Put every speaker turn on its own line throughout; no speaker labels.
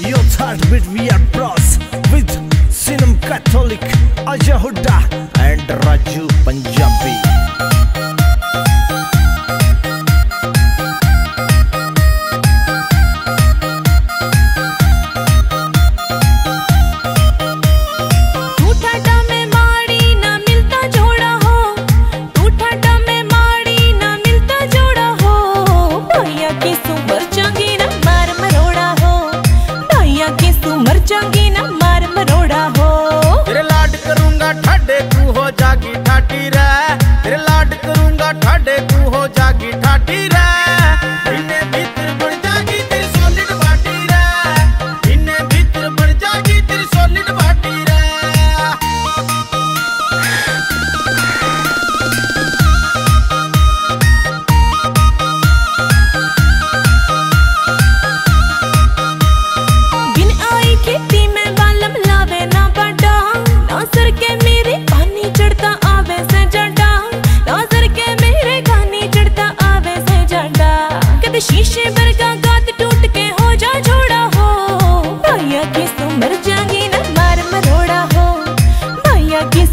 Your are with we are bros with Sinam Catholic, Ajahuda and Raju Punjabi.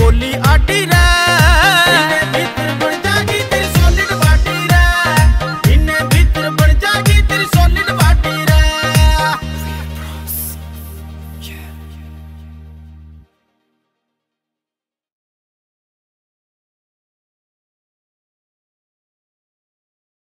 बोली